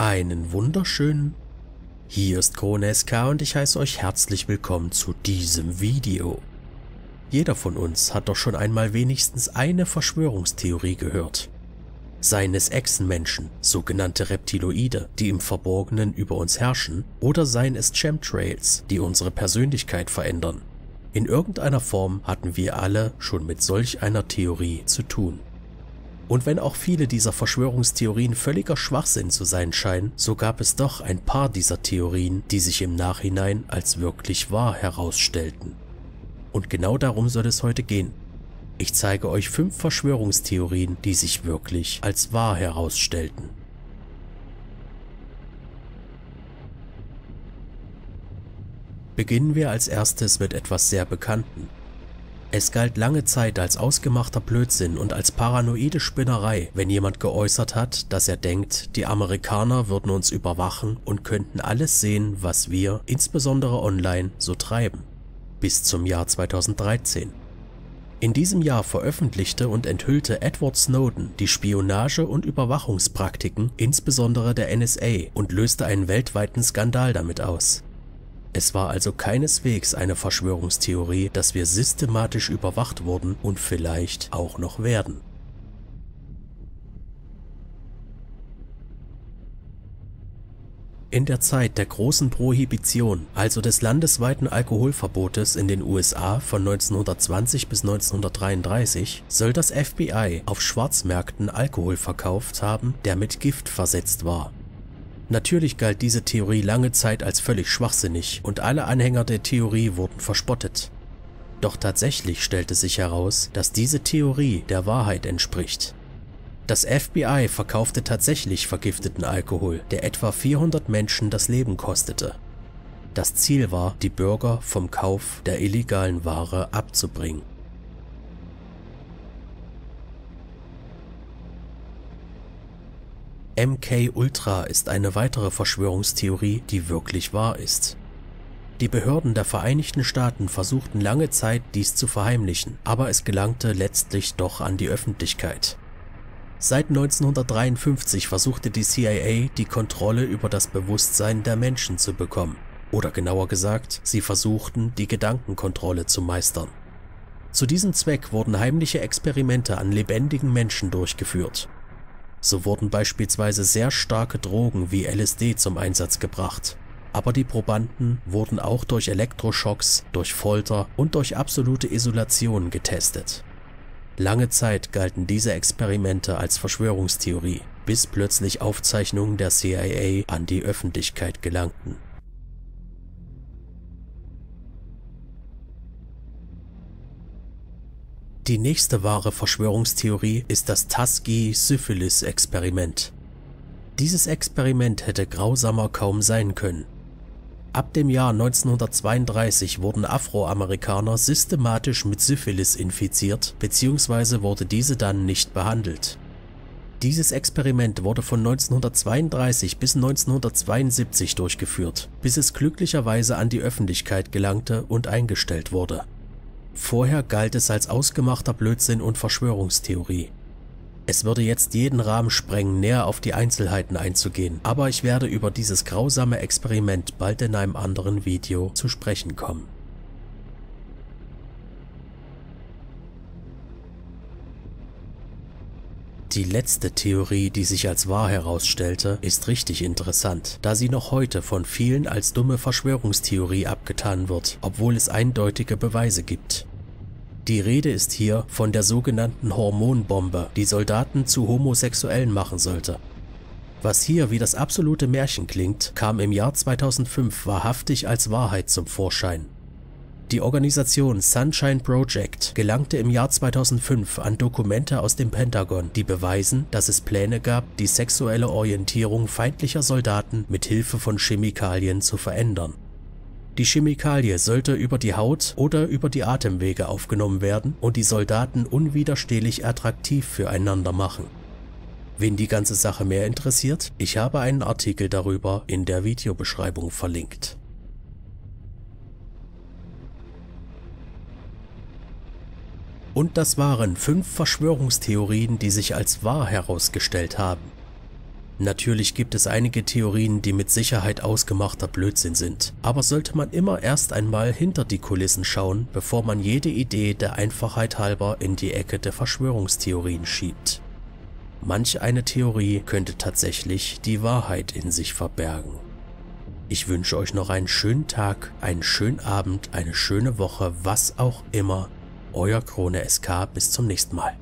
Einen wunderschönen. Hier ist Krone SK und ich heiße euch herzlich willkommen zu diesem Video. Jeder von uns hat doch schon einmal wenigstens eine Verschwörungstheorie gehört. Seien es Echsenmenschen, sogenannte Reptiloide, die im Verborgenen über uns herrschen, oder seien es Chemtrails, die unsere Persönlichkeit verändern. In irgendeiner Form hatten wir alle schon mit solch einer Theorie zu tun. Und wenn auch viele dieser Verschwörungstheorien völliger Schwachsinn zu sein scheinen, so gab es doch ein paar dieser Theorien, die sich im Nachhinein als wirklich wahr herausstellten. Und genau darum soll es heute gehen. Ich zeige euch fünf Verschwörungstheorien, die sich wirklich als wahr herausstellten. Beginnen wir als erstes mit etwas sehr Bekannten. Es galt lange Zeit als ausgemachter Blödsinn und als paranoide Spinnerei, wenn jemand geäußert hat, dass er denkt, die Amerikaner würden uns überwachen und könnten alles sehen, was wir, insbesondere online, so treiben. Bis zum Jahr 2013. In diesem Jahr veröffentlichte und enthüllte Edward Snowden die Spionage- und Überwachungspraktiken insbesondere der NSA und löste einen weltweiten Skandal damit aus. Es war also keineswegs eine Verschwörungstheorie, dass wir systematisch überwacht wurden und vielleicht auch noch werden. In der Zeit der großen Prohibition, also des landesweiten Alkoholverbotes in den USA von 1920 bis 1933, soll das FBI auf Schwarzmärkten Alkohol verkauft haben, der mit Gift versetzt war. Natürlich galt diese Theorie lange Zeit als völlig schwachsinnig und alle Anhänger der Theorie wurden verspottet. Doch tatsächlich stellte sich heraus, dass diese Theorie der Wahrheit entspricht. Das FBI verkaufte tatsächlich vergifteten Alkohol, der etwa 400 Menschen das Leben kostete. Das Ziel war, die Bürger vom Kauf der illegalen Ware abzubringen. MK Ultra ist eine weitere Verschwörungstheorie, die wirklich wahr ist. Die Behörden der Vereinigten Staaten versuchten lange Zeit dies zu verheimlichen, aber es gelangte letztlich doch an die Öffentlichkeit. Seit 1953 versuchte die CIA die Kontrolle über das Bewusstsein der Menschen zu bekommen. Oder genauer gesagt, sie versuchten die Gedankenkontrolle zu meistern. Zu diesem Zweck wurden heimliche Experimente an lebendigen Menschen durchgeführt so wurden beispielsweise sehr starke Drogen wie LSD zum Einsatz gebracht. Aber die Probanden wurden auch durch Elektroschocks, durch Folter und durch absolute Isolation getestet. Lange Zeit galten diese Experimente als Verschwörungstheorie, bis plötzlich Aufzeichnungen der CIA an die Öffentlichkeit gelangten. Die nächste wahre Verschwörungstheorie ist das Tuskegee-Syphilis-Experiment. Dieses Experiment hätte grausamer kaum sein können. Ab dem Jahr 1932 wurden Afroamerikaner systematisch mit Syphilis infiziert bzw. wurde diese dann nicht behandelt. Dieses Experiment wurde von 1932 bis 1972 durchgeführt, bis es glücklicherweise an die Öffentlichkeit gelangte und eingestellt wurde. Vorher galt es als ausgemachter Blödsinn und Verschwörungstheorie. Es würde jetzt jeden Rahmen sprengen, näher auf die Einzelheiten einzugehen, aber ich werde über dieses grausame Experiment bald in einem anderen Video zu sprechen kommen. Die letzte Theorie, die sich als wahr herausstellte, ist richtig interessant, da sie noch heute von vielen als dumme Verschwörungstheorie abgetan wird, obwohl es eindeutige Beweise gibt. Die Rede ist hier von der sogenannten Hormonbombe, die Soldaten zu Homosexuellen machen sollte. Was hier wie das absolute Märchen klingt, kam im Jahr 2005 wahrhaftig als Wahrheit zum Vorschein. Die Organisation Sunshine Project gelangte im Jahr 2005 an Dokumente aus dem Pentagon, die beweisen, dass es Pläne gab, die sexuelle Orientierung feindlicher Soldaten mit Hilfe von Chemikalien zu verändern. Die Chemikalie sollte über die Haut oder über die Atemwege aufgenommen werden und die Soldaten unwiderstehlich attraktiv füreinander machen. Wen die ganze Sache mehr interessiert, ich habe einen Artikel darüber in der Videobeschreibung verlinkt. Und das waren fünf Verschwörungstheorien, die sich als wahr herausgestellt haben. Natürlich gibt es einige Theorien, die mit Sicherheit ausgemachter Blödsinn sind, aber sollte man immer erst einmal hinter die Kulissen schauen, bevor man jede Idee der Einfachheit halber in die Ecke der Verschwörungstheorien schiebt. Manch eine Theorie könnte tatsächlich die Wahrheit in sich verbergen. Ich wünsche euch noch einen schönen Tag, einen schönen Abend, eine schöne Woche, was auch immer. Euer Krone SK, bis zum nächsten Mal.